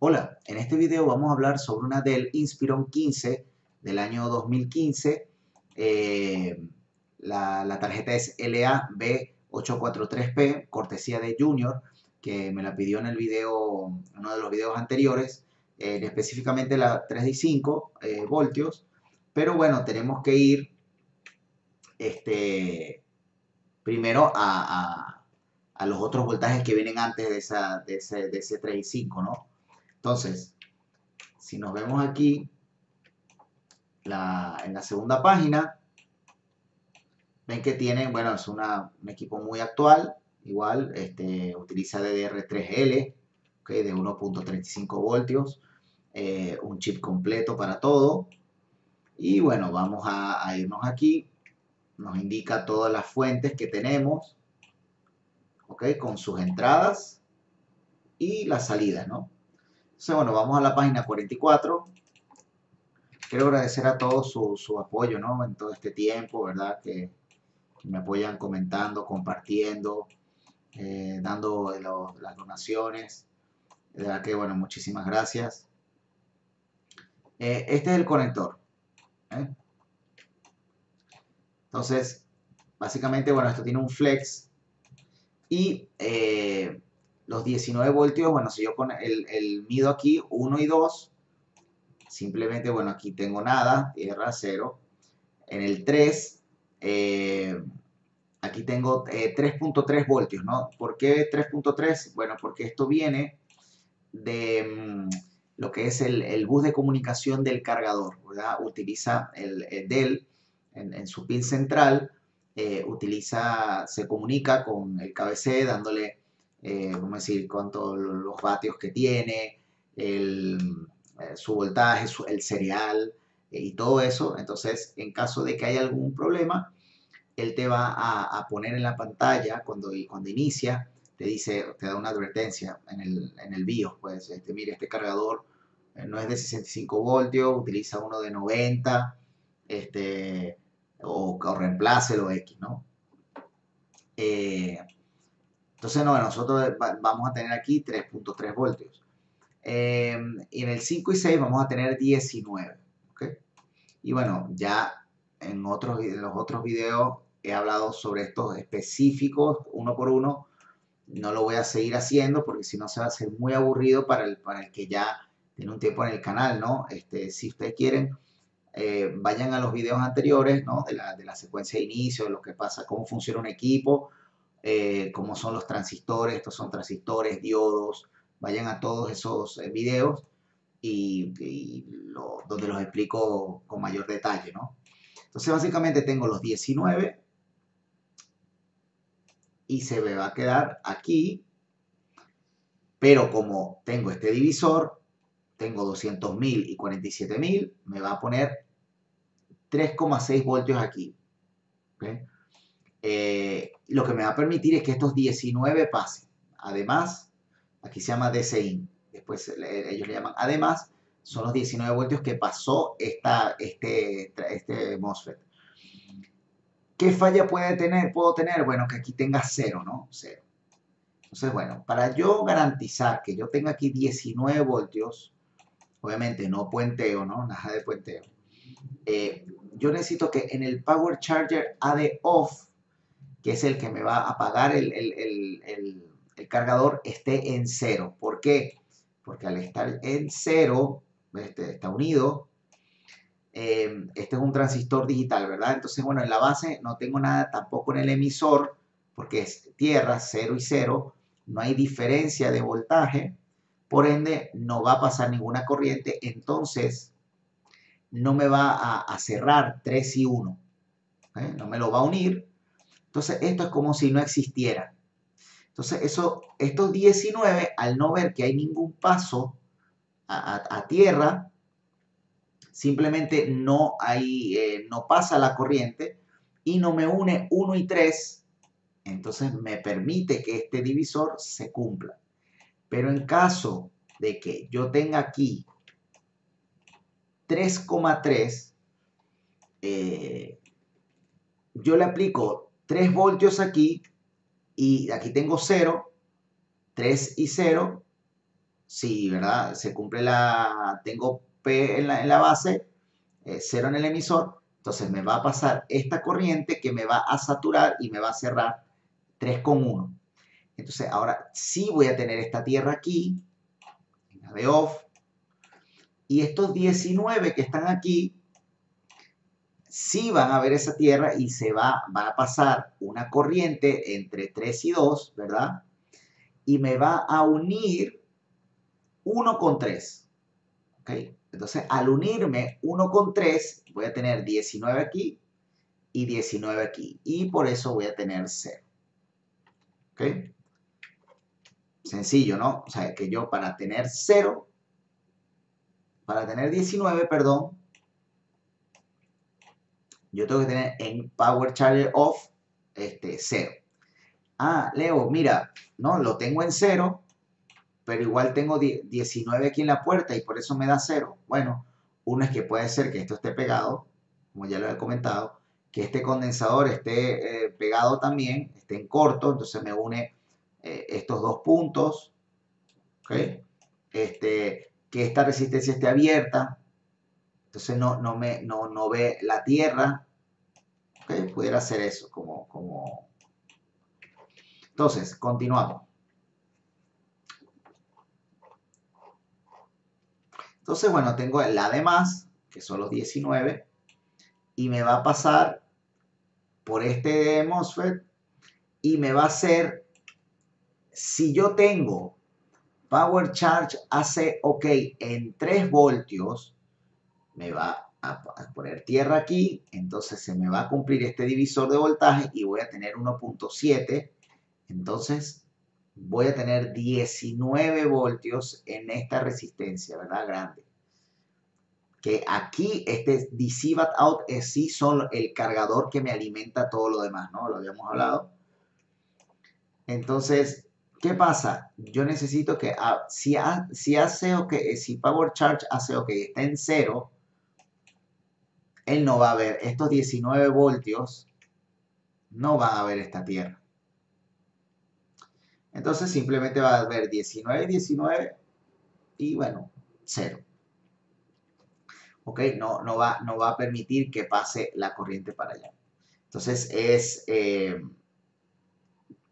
Hola, en este video vamos a hablar sobre una Dell Inspiron 15 del año 2015. Eh, la, la, tarjeta es LA-B843P, cortesía de Junior, que me la pidió en el video, uno de los videos anteriores, eh, específicamente la 3.5 eh, voltios. Pero bueno, tenemos que ir este, primero a, los otros voltajes que vienen antes de, esa, de ese, de ese 3.5, ¿no? Entonces, si nos vemos aquí, en la segunda página, ven que tienen, bueno, es un equipo muy actual, igual, este, utiliza DDR3L, de 1.35 voltios, eh, un chip completo para todo, y bueno, vamos a, a irnos aquí, nos indica todas las fuentes que tenemos, ok, con sus entradas y las salidas, ¿no? Entonces, bueno, vamos a la página 44. Quiero agradecer a todos su, apoyo, ¿no? En todo este tiempo, ¿verdad? Que, me apoyan comentando, compartiendo, eh, dando las donaciones. De verdad que, bueno, muchísimas gracias. Eh, este es el conector. ¿eh? Entonces, básicamente, bueno, esto tiene un flex y los 19 voltios, bueno, si yo con el, mido aquí 1 y 2, simplemente, bueno, aquí tengo nada, tierra, 0. En el 3, eh, aquí tengo 3.3 eh, voltios, ¿no? ¿Por qué 3.3? Bueno, porque esto viene de mm, lo que es el, bus de comunicación del cargador, ¿verdad? Utiliza el, Dell en, su pin central, eh, utiliza, se comunica con el KBC dándole eh, vamos a decir, cuánto los vatios que tiene, el, eh, su voltaje, el cereal eh, y todo eso. Entonces, en caso de que haya algún problema, él te va a, poner en la pantalla cuando, cuando inicia, te dice, te da una advertencia en el, en el BIOS, pues, este, mire, este cargador no es de 65 voltios, utiliza uno de 90, este, o, o reemplace lo X, ¿no? Entonces, no, nosotros vamos a tener aquí 3.3 voltios. Em, y en el 5 y 6 vamos a tener 19. Y bueno, ya en, otros, en los otros videos he hablado sobre estos específicos, uno por uno. No lo voy a seguir haciendo porque si no se va a hacer muy aburrido para el, para el que ya tiene un tiempo en el canal, ¿no? Este, si ustedes quieren, eh, vayan a los videos anteriores, ¿no? De la, de la secuencia de inicio, de lo que pasa, cómo funciona un equipo, eh, como son los transistores, estos son transistores, diodos, vayan a todos esos eh, videos y, donde los explico con mayor detalle, ¿no? Entonces básicamente tengo los 19 y se me va a quedar aquí, pero como tengo este divisor, tengo 200.000 y 47.000, me va a poner 3,6 voltios aquí. ¿okay? Eh, lo que me va a permitir es que estos 19 pasen. Además, aquí se llama DCI, después ellos le llaman además, son los 19 voltios que pasó esta, este, este MOSFET. ¿Qué falla puede tener? Puedo tener, bueno, que aquí tenga cero, ¿no? Cero. Entonces, bueno, para yo garantizar que yo tenga aquí 19 voltios, obviamente no puenteo, ¿no? Nada de puenteo. Eh, yo necesito que en el Power Charger AD off que es el que me va a apagar el, cargador, esté en cero. ¿Por qué? Porque al estar en cero, este, está unido, em, este es un transistor digital, ¿verdad? Entonces, bueno, en la base no tengo nada tampoco en el emisor, porque es tierra, cero y cero, no hay diferencia de voltaje, por ende no va a pasar ninguna corriente, entonces no me va a, cerrar 3 y 1, ¿eh? no me lo va a unir, entonces, esto es como si no existiera. Entonces, eso, estos 19, al no ver que hay ningún paso a, tierra, simplemente no, hay, eh, no pasa la corriente y no me une 1 y 3, entonces me permite que este divisor se cumpla. Pero en caso de que yo tenga aquí 3,3, eh, yo le aplico 3 voltios aquí y aquí tengo 0, 3 y 0, sí, ¿verdad? Se cumple la, tengo P en la, base, 0 eh, en el emisor, entonces me va a pasar esta corriente que me va a saturar y me va a cerrar 3,1. Entonces ahora sí voy a tener esta tierra aquí, la de off, y estos 19 que están aquí, sí van a ver esa tierra y se va, va a pasar una corriente entre 3 y 2, ¿verdad? Y me va a unir 1 con 3. ¿Ok? Entonces, al unirme 1 con 3, voy a tener 19 aquí y 19 aquí. Y por eso voy a tener 0. ¿Ok? Sencillo, ¿no? O sea, que yo para tener 0, para tener 19, perdón, yo tengo que tener en Power Charger Off este, 0. Ah, Leo, mira, no, lo tengo en 0, pero igual tengo 19 aquí en la puerta y por eso me da 0. Bueno, uno es que puede ser que esto esté pegado, como ya lo he comentado, que este condensador esté eh, pegado también, esté en corto, entonces me une eh, estos dos puntos, Este, que esta resistencia esté abierta, entonces no, no, me, no, no ve la tierra, Pudiera ser eso, como, como... Entonces, continuamos. Entonces, bueno, tengo la de más, que son los 19, y me va a pasar por este MOSFET y me va a hacer, si yo tengo Power Charge AC OK en 3 voltios, me va a, poner tierra aquí, entonces se me va a cumplir este divisor de voltaje y voy a tener 1.7, entonces voy a tener 19 voltios en esta resistencia, ¿verdad? Grande. Que aquí este DC Bat Out es sí son el cargador que me alimenta todo lo demás, ¿no? Lo habíamos hablado. Entonces, ¿qué pasa? Yo necesito que ah, si, si hace que si Power Charge hace o que está en cero, él no va a ver estos 19 voltios, no va a ver esta tierra. Entonces simplemente va a ver 19, 19 y bueno, 0. ¿Ok? No, no, va, no va a permitir que pase la corriente para allá. Entonces es eh,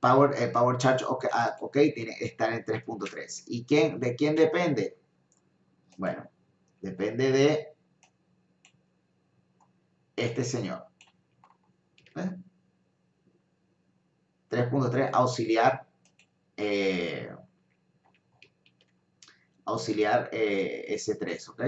power, eh, power Charge OK, ah, okay tiene, está en 3.3. ¿Y quién, de quién depende? Bueno, depende de este señor. 3.3 auxiliar eh, auxiliar eh, S3, ¿ok?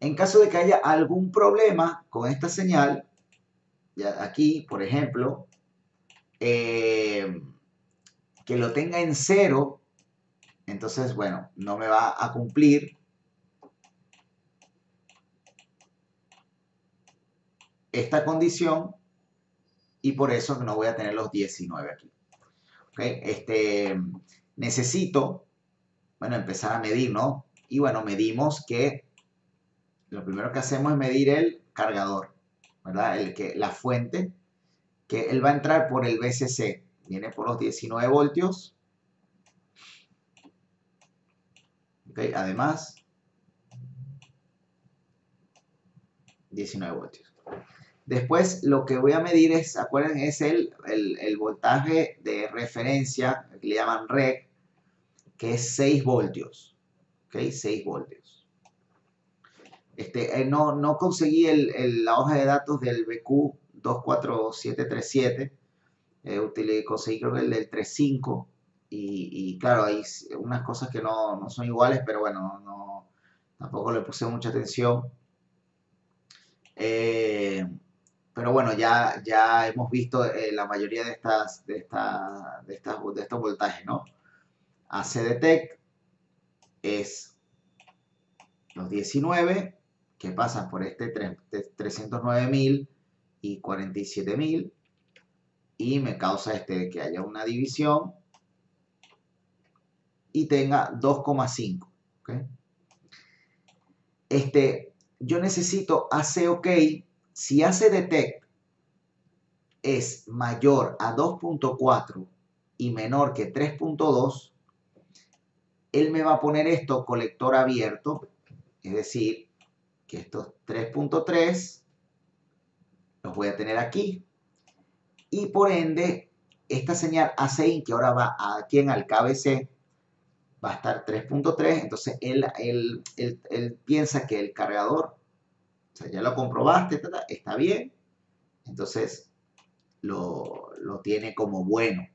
En caso de que haya algún problema con esta señal, ya aquí, por ejemplo, eh, que lo tenga en cero, entonces, bueno, no me va a cumplir esta condición y por eso no voy a tener los 19 aquí. Este, necesito, bueno, empezar a medir, ¿no? Y bueno, medimos que lo primero que hacemos es medir el cargador, ¿verdad? El que, la fuente, que él va a entrar por el BCC, viene por los 19 voltios. Además, 19 voltios. Después lo que voy a medir es, acuérdense, es el, el, voltaje de referencia, que le llaman REC, que es 6 voltios. ¿Ok? 6 voltios. Este, eh, no, no conseguí el, la hoja de datos del BQ 24737. Eh, conseguí creo que el del 35. Y, y, claro, hay unas cosas que no, no son iguales, pero bueno, no, tampoco le puse mucha atención. Eh, pero bueno, ya, ya hemos visto eh, la mayoría de, estas, de, esta, de, estas, de estos voltajes, ¿no? AC Detect es los 19 que pasan por este 309.000 y 47.000 y me causa este que haya una división y tenga 2,5. Este, yo necesito AC OK si hace detect es mayor a 2.4 y menor que 3.2, él me va a poner esto colector abierto, es decir, que estos 3.3 los voy a tener aquí. Y por ende, esta señal ACIN que ahora va aquí en el KBC va a estar 3.3, entonces él, él, piensa que el cargador, ya lo comprobaste, está bien, entonces lo, lo tiene como bueno.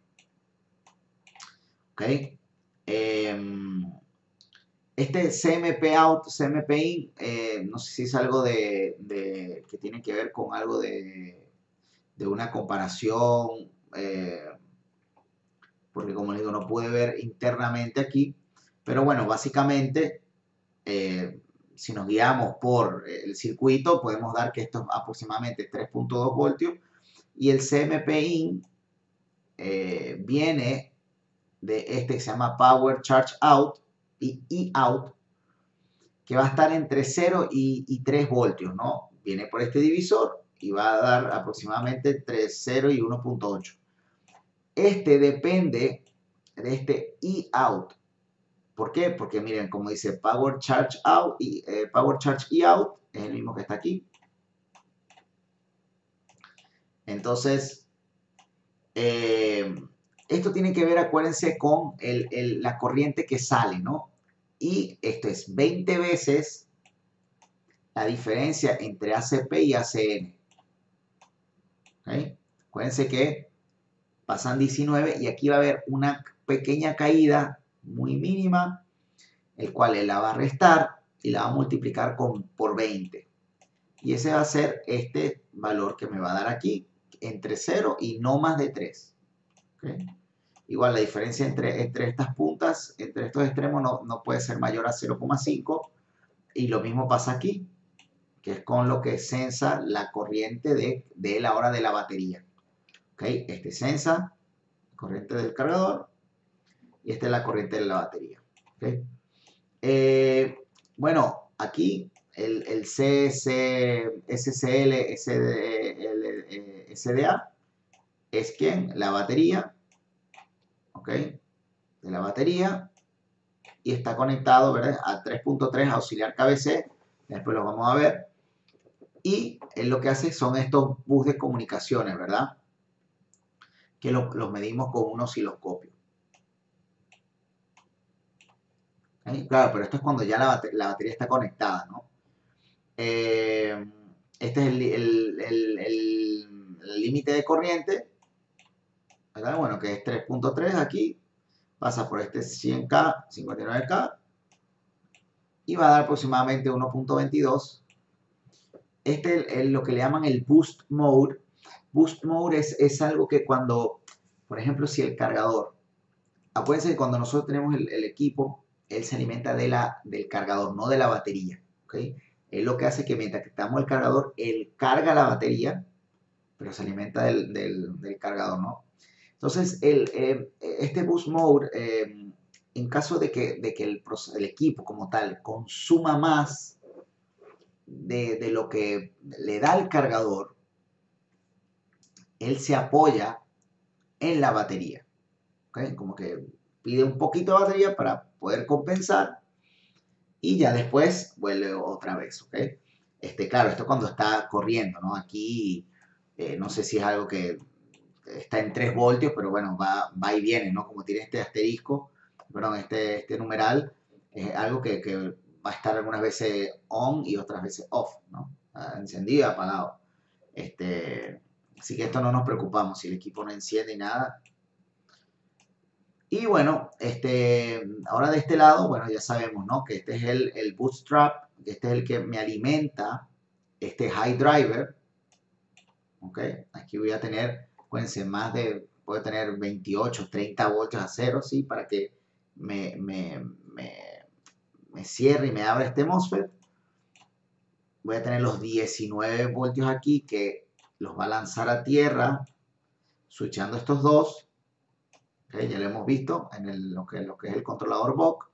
¿Ok? Em, este CMP out, CMP in, eh, no sé si es algo de, que tiene que ver con algo de, una comparación, eh, porque como les digo, no pude ver internamente aquí, pero bueno, básicamente, eh, si nos guiamos por el circuito, podemos dar que esto es aproximadamente 3.2 voltios y el CMP in viene de este que se llama Power Charge Out y E Out, que va a estar entre 0 y, 3 voltios, ¿no? Viene por este divisor y va a dar aproximadamente entre 0 y 1.8. Este depende de este E Out. ¿Por qué? Porque miren, como dice Power Charge Out y eh, Power Charge E Out, es el mismo que está aquí. Entonces, eh, esto tiene que ver, acuérdense, con la corriente que sale, ¿no? Y esto es 20 veces la diferencia entre ACP y ACN. Acuérdense que pasan 19 y aquí va a haber una pequeña caída muy mínima, el cual él la va a restar y la va a multiplicar con, por 20. Y ese va a ser este valor que me va a dar aquí, entre 0 y no más de 3. ¿Okay? Igual la diferencia entre, entre estas puntas, entre estos extremos, no, puede ser mayor a 0,5. Y lo mismo pasa aquí, que es con lo que sensa la corriente de, la hora de la batería. ¿Okay? Este sensa corriente del cargador y esta es la corriente de la batería. Eh, bueno, aquí el, el CS, SCL, SDA es quien, la batería de la batería y está conectado ¿verdad? a 3.3 auxiliar KBC, después lo vamos a ver. Y él lo que hace son estos bus de comunicaciones, ¿verdad? Que los medimos con un osciloscopio. Claro, pero esto es cuando ya la, batería está conectada, ¿no? Eh, este es el límite de corriente bueno, que es 3.3 aquí, pasa por este 100K, 59K, y va a dar aproximadamente 1.22. Este es lo que le llaman el Boost Mode. Boost Mode es, algo que cuando, por ejemplo, si el cargador, acuérdense que cuando nosotros tenemos el, equipo, él se alimenta de la, del cargador, no de la batería. ¿okay? Él lo que hace que mientras que el cargador, él carga la batería, pero se alimenta del, del cargador, ¿no? Entonces, el, eh, este boost mode, eh, en caso de que, de que el, equipo como tal consuma más de, lo que le da el cargador, él se apoya en la batería. Como que pide un poquito de batería para poder compensar y ya después vuelve otra vez. Este, claro, esto cuando está corriendo, ¿no? Aquí eh, no sé si es algo que está en 3 voltios, pero bueno, va, va y viene, ¿no? Como tiene este asterisco, perdón, este, este numeral, es algo que, va a estar algunas veces on y otras veces off, ¿no? Ah, encendido y apagado. Este, así que esto no nos preocupamos, si el equipo no enciende nada. Y bueno, este, ahora de este lado, bueno, ya sabemos, ¿no? Que este es el, el bootstrap, este es el que me alimenta este high driver. ¿Ok? Aquí voy a tener Acuérdense, más de, puede tener 28, 30 voltios a cero, ¿sí? Para que me, cierre y me abra este MOSFET. Voy a tener los 19 voltios aquí que los va a lanzar a tierra, switchando estos dos. Ya lo hemos visto en lo, que, es el controlador BOC.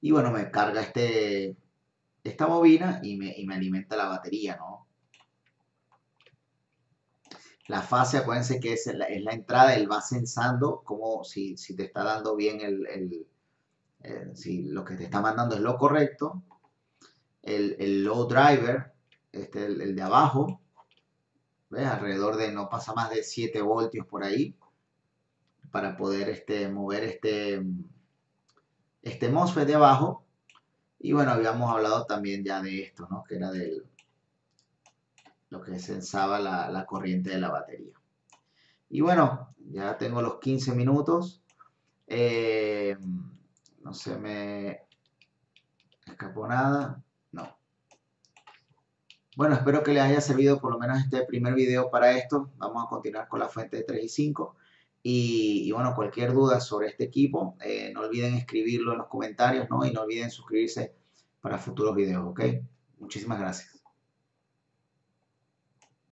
Y bueno, me carga este, esta bobina y me, alimenta la batería, ¿no? La fase, acuérdense que es la, entrada, él va censando como si, te está dando bien el, si lo que te está mandando es lo correcto. El, low driver, este, el, el de abajo, ¿ves? alrededor de no pasa más de 7 voltios por ahí para poder este, mover este, este MOSFET de abajo. Y bueno, habíamos hablado también ya de esto, ¿no? Que era lo que sensaba la, la corriente de la batería. Y bueno, ya tengo los 15 minutos. Eh, no se me escapó nada. No. Bueno, espero que les haya servido por lo menos este primer video para esto. Vamos a continuar con la fuente de 3 y 5. Y, bueno, cualquier duda sobre este equipo, eh, no olviden escribirlo en los comentarios, ¿no? Y no olviden suscribirse para futuros videos, ¿ok? Muchísimas gracias.